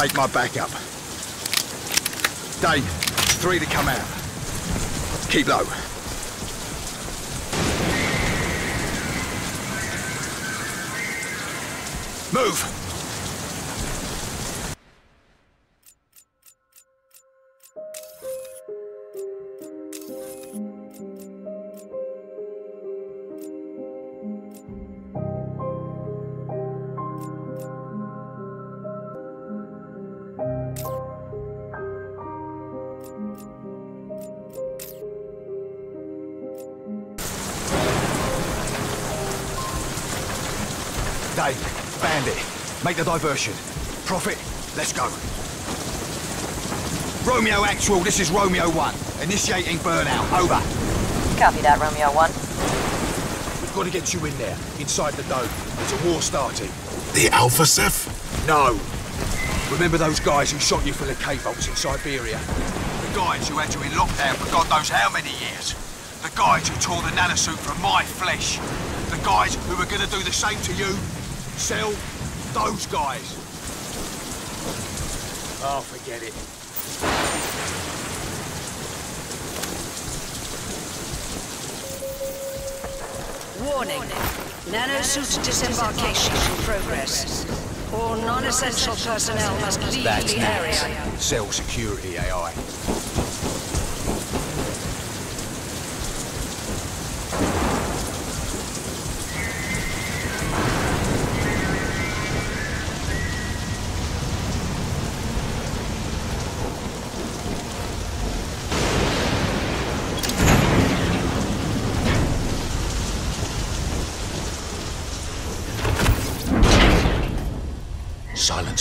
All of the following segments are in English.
Take my backup. Dave, three to come out. Keep low. Move! Dave, Bandit, make the diversion. Prophet, let's go. Romeo Actual, this is Romeo 1. Initiating burnout, over. Copy that, Romeo 1. We've got to get you in there, inside the dome. There's a war starting. The Alpha Ceph? No. Remember those guys who shot you for the K-Volts in Siberia? The guys who had you in lockdown for God knows how many years. The guys who tore the nanosuit from my flesh. The guys who were gonna do the same to you. Sell those guys. Oh, forget it. Warning. Nanosuit disembarkation in progress. All non-essential personnel must leave That's the area. next. Cell security AI.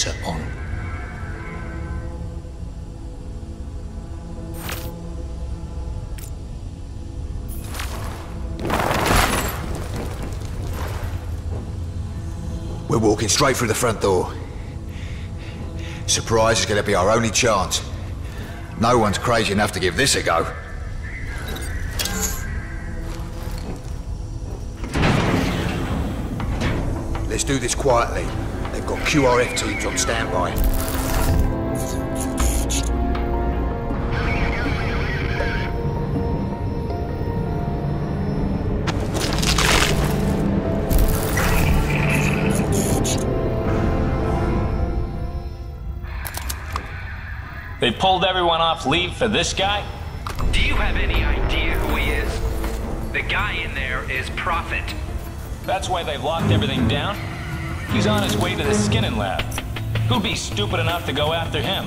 On. We're walking straight through the front door. Surprise is gonna be our only chance. No one's crazy enough to give this a go. Let's do this quietly. They've got QRF teams on standby. They pulled everyone off leave for this guy? Do you have any idea who he is? The guy in there is Prophet. That's why they've locked everything down? He's on his way to the skinning lab. Who'd be stupid enough to go after him?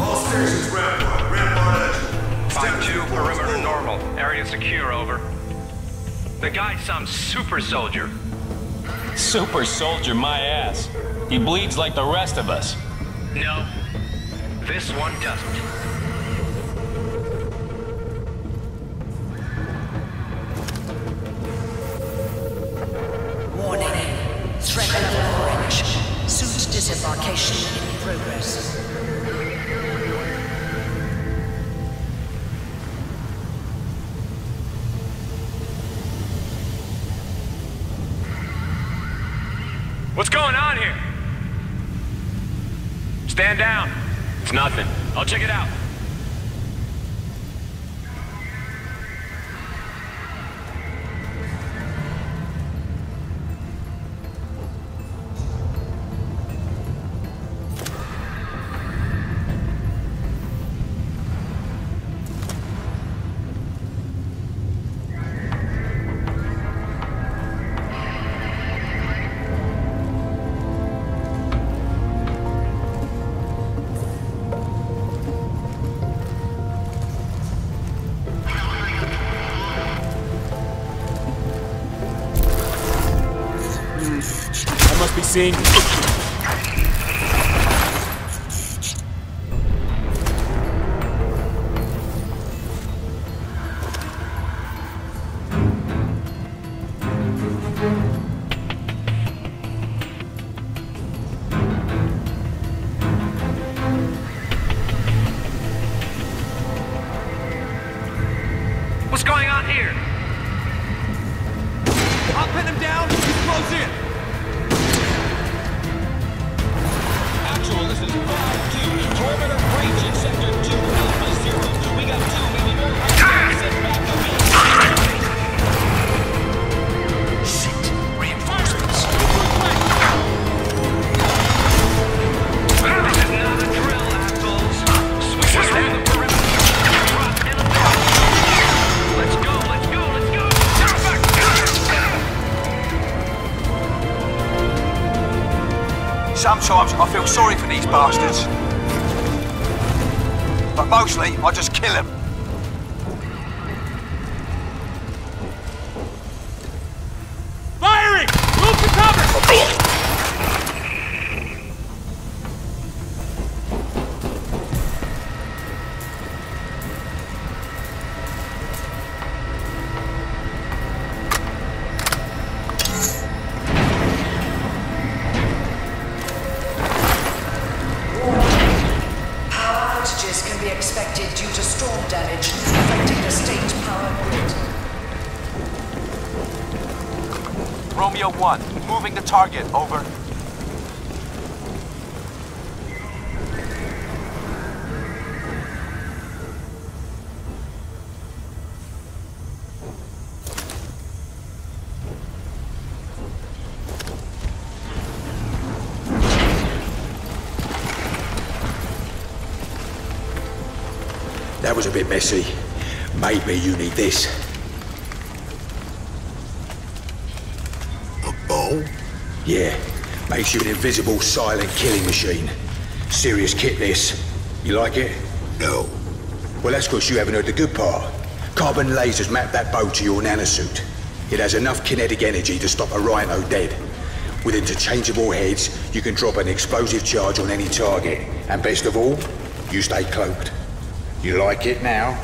All stations, ramp one, ramp on edge. 5-2, perimeter normal. Area secure, over. The guy's some super soldier. Super soldier, my ass. He bleeds like the rest of us. No, this one doesn't. Must be seeing. Bastards. But mostly, I just kill them. Romeo 1, moving the target, over. That was a bit messy. Maybe you need this. Yeah, makes you an invisible, silent killing machine. Serious kit, this. You like it? No. Well, that's because you haven't heard the good part. Carbon lasers map that bow to your nanosuit. It has enough kinetic energy to stop a rhino dead. With interchangeable heads, you can drop an explosive charge on any target. And best of all, you stay cloaked. You like it now?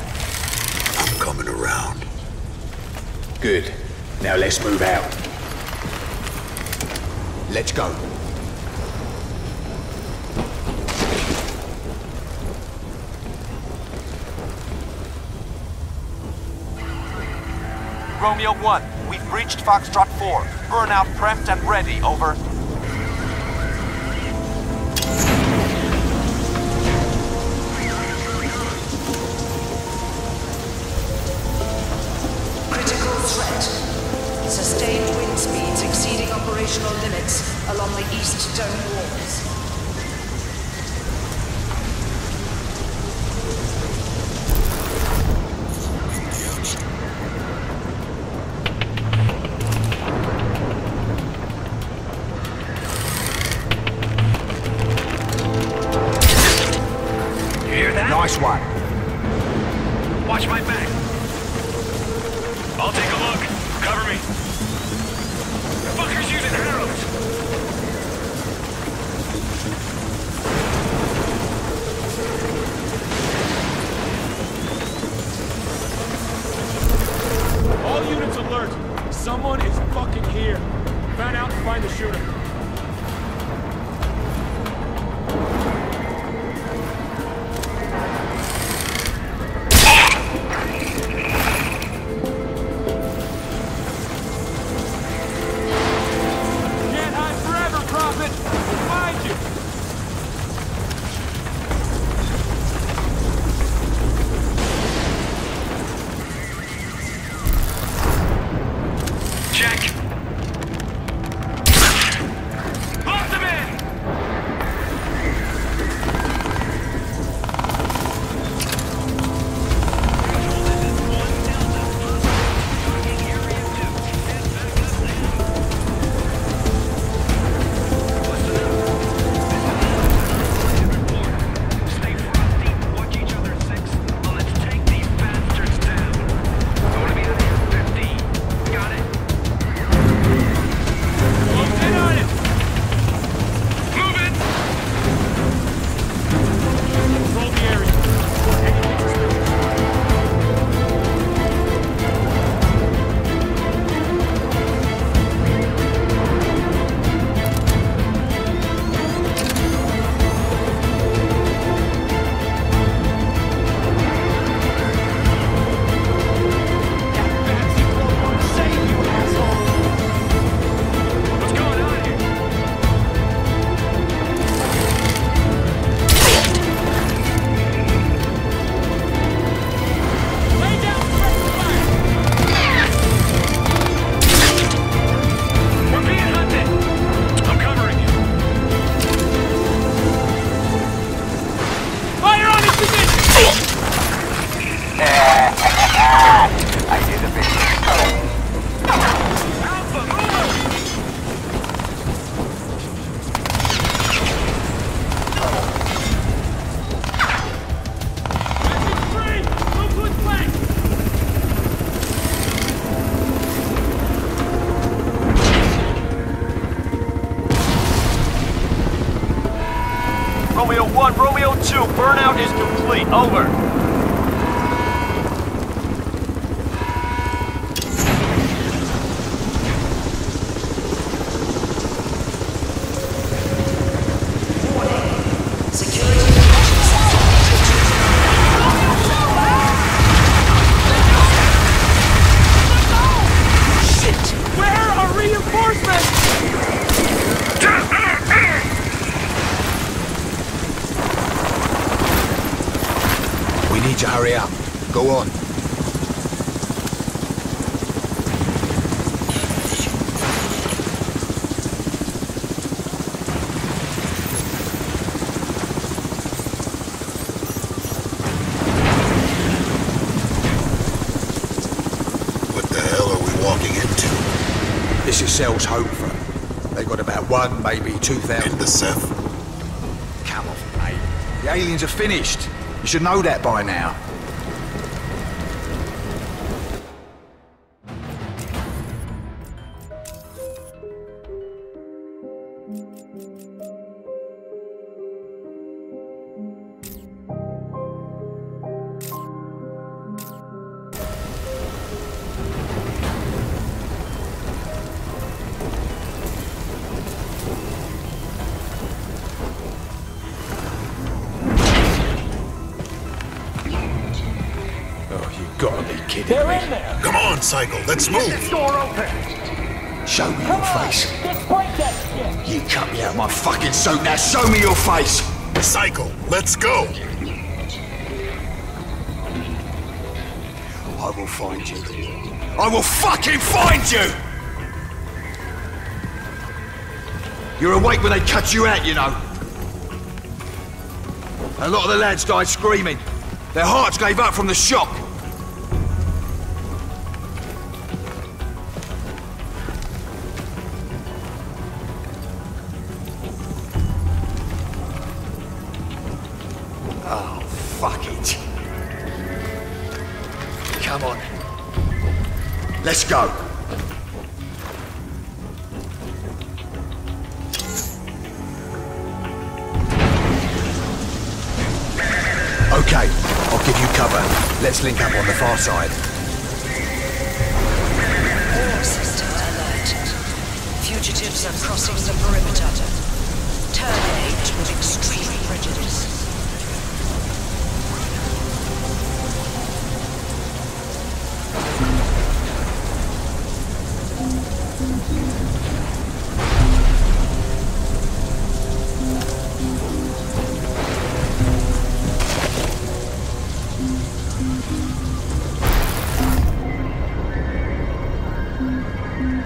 I'm coming around. Good. Now let's move out. Let's go. Romeo 1, we've reached Foxtrot 4. Burnout prepped and ready, over. Limits along the east dome walls. All units alert! Someone is fucking here. Fan out and find the shooter. Check. 2, burnout is complete. Over. Go on. What the hell are we walking into? This is Cell's home front. They've got about one, maybe two thousand. In the Ceph? Come on, mate. The aliens are finished. You should know that by now. Gotta be kidding They're me. in there. Come on, Psycho, let's move! Door open. Show me your face. Just break that shit. You cut me out of my fucking soap now show me your face! Psycho, let's go! I will find you. I will fucking find you! You're awake when they cut you out, you know. A lot of the lads died screaming. Their hearts gave up from the shock. Let's go. Okay, I'll give you cover. Let's link up on the far side. All system alert. Fugitives are crossing the perimeter. Terminate with extreme prejudice.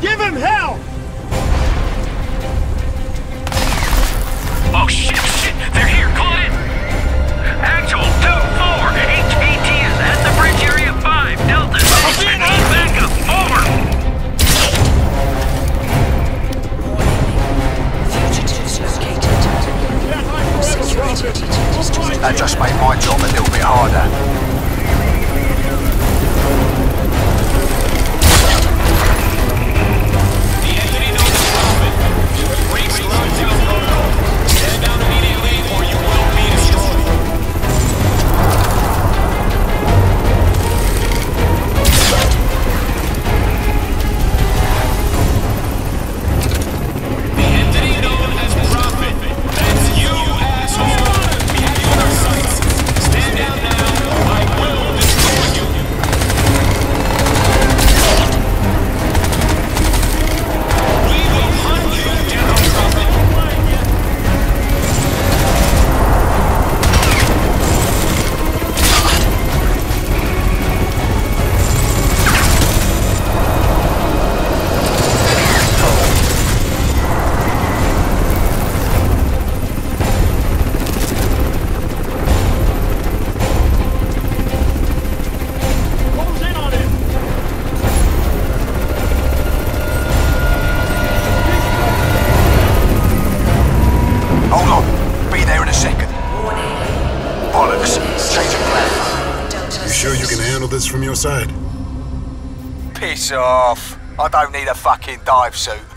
Give him hell! Oh shit, shit, they're here, call in! Actual 2-4, HVT is at the bridge area 5, Delta. Need backup, over! Fugitives located. Security details just That just made my job a little bit harder. sure you can handle this from your side? Piss off. I don't need a fucking dive suit.